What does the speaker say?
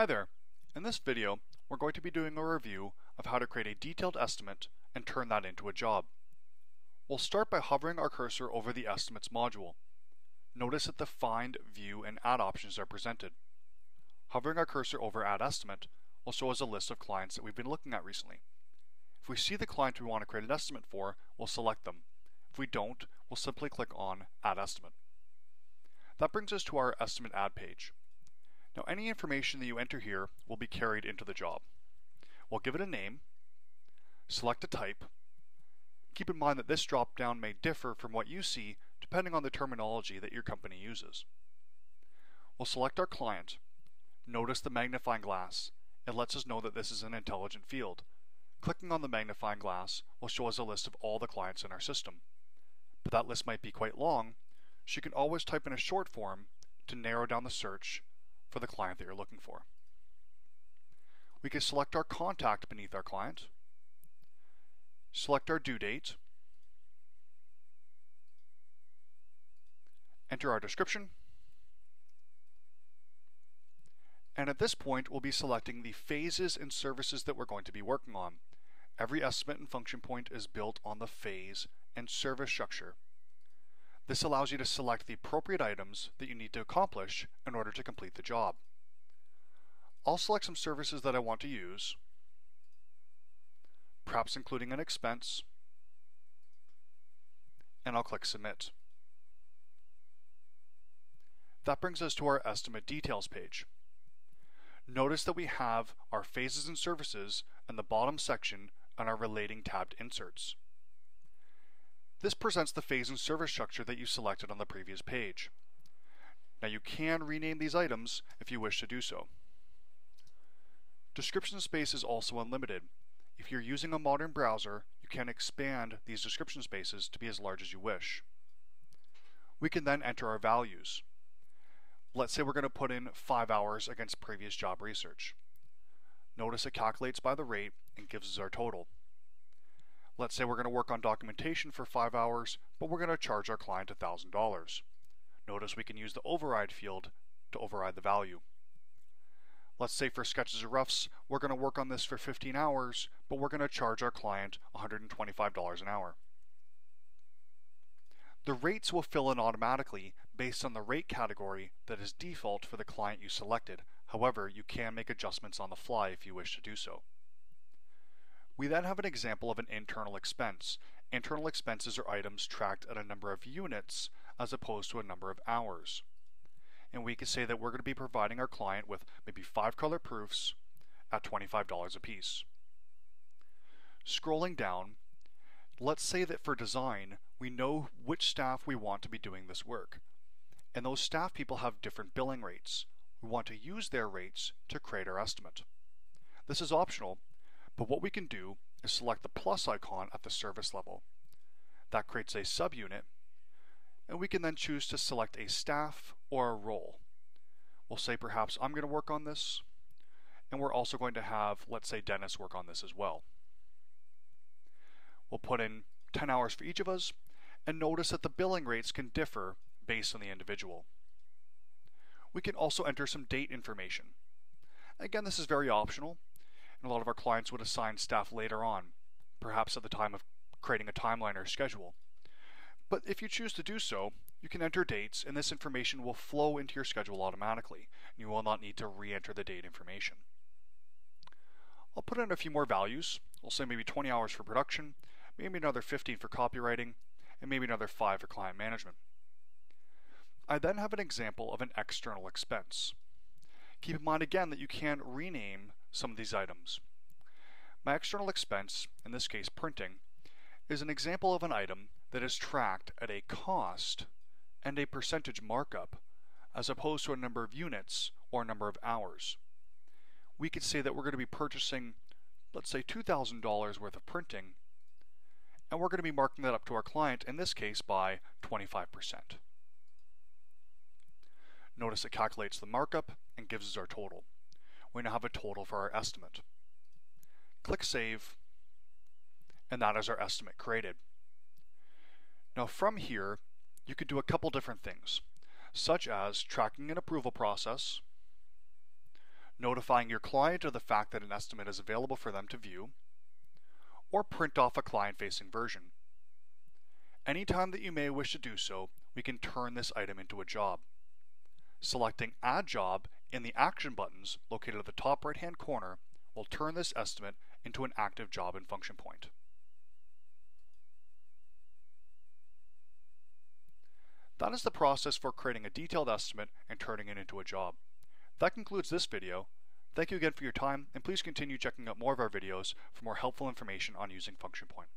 Hi there. In this video, we're going to be doing a review of how to create a detailed estimate and turn that into a job. We'll start by hovering our cursor over the Estimates module. Notice that the Find, View, and Add options are presented. Hovering our cursor over Add Estimate will show us a list of clients that we've been looking at recently. If we see the client we want to create an estimate for, we'll select them. If we don't, we'll simply click on Add Estimate. That brings us to our Estimate Add page. Now any information that you enter here will be carried into the job. We'll give it a name, select a type. Keep in mind that this drop-down may differ from what you see depending on the terminology that your company uses. We'll select our client. Notice the magnifying glass. It lets us know that this is an intelligent field. Clicking on the magnifying glass will show us a list of all the clients in our system. But that list might be quite long, so you can always type in a short form to narrow down the search for the client that you're looking for. We can select our contact beneath our client, select our due date, enter our description, and at this point we'll be selecting the phases and services that we're going to be working on. Every estimate and Function Point is built on the phase and service structure. This allows you to select the appropriate items that you need to accomplish in order to complete the job. I'll select some services that I want to use, perhaps including an expense, and I'll click Submit. That brings us to our Estimate Details page. Notice that we have our phases and services in the bottom section and our relating tabbed inserts. This presents the phase and service structure that you selected on the previous page. Now you can rename these items if you wish to do so. Description space is also unlimited. If you're using a modern browser, you can expand these description spaces to be as large as you wish. We can then enter our values. Let's say we're going to put in 5 hours against previous job research. Notice it calculates by the rate and gives us our total. Let's say we're going to work on documentation for 5 hours, but we're going to charge our client $1,000. Notice we can use the override field to override the value. Let's say for sketches or roughs, we're going to work on this for 15 hours, but we're going to charge our client $125 an hour. The rates will fill in automatically based on the rate category that is default for the client you selected. However, you can make adjustments on the fly if you wish to do so. We then have an example of an internal expense. Internal expenses are items tracked at a number of units as opposed to a number of hours. And we can say that we're going to be providing our client with maybe five color proofs at $25 a piece. Scrolling down, let's say that for design, we know which staff we want to be doing this work. And those staff people have different billing rates. We want to use their rates to create our estimate. This is optional, but what we can do is select the plus icon at the service level. That creates a subunit, and we can then choose to select a staff or a role. We'll say perhaps I'm going to work on this, and we're also going to have, let's say, Dennis work on this as well. We'll put in 10 hours for each of us, and notice that the billing rates can differ based on the individual. We can also enter some date information. Again, this is very optional, and a lot of our clients would assign staff later on, perhaps at the time of creating a timeline or schedule. But if you choose to do so, you can enter dates and this information will flow into your schedule automatically. And you will not need to re-enter the date information. I'll put in a few more values. I'll say maybe 20 hours for production, maybe another 15 for copywriting, and maybe another 5 for client management. I then have an example of an external expense. Keep in mind again that you can rename some of these items. My external expense, in this case printing, is an example of an item that is tracked at a cost and a percentage markup as opposed to a number of units or a number of hours. We could say that we're going to be purchasing, let's say $2,000 worth of printing, and we're going to be marking that up to our client, in this case by 25%. Notice it calculates the markup and gives us our total we now have a total for our estimate. Click Save, and that is our estimate created. Now from here, you could do a couple different things, such as tracking an approval process, notifying your client of the fact that an estimate is available for them to view, or print off a client-facing version. Anytime that you may wish to do so, we can turn this item into a job. Selecting Add Job in the Action buttons located at the top right-hand corner will turn this estimate into an active job and Function Point. That is the process for creating a detailed estimate and turning it into a job. That concludes this video. Thank you again for your time, and please continue checking out more of our videos for more helpful information on using Function Point.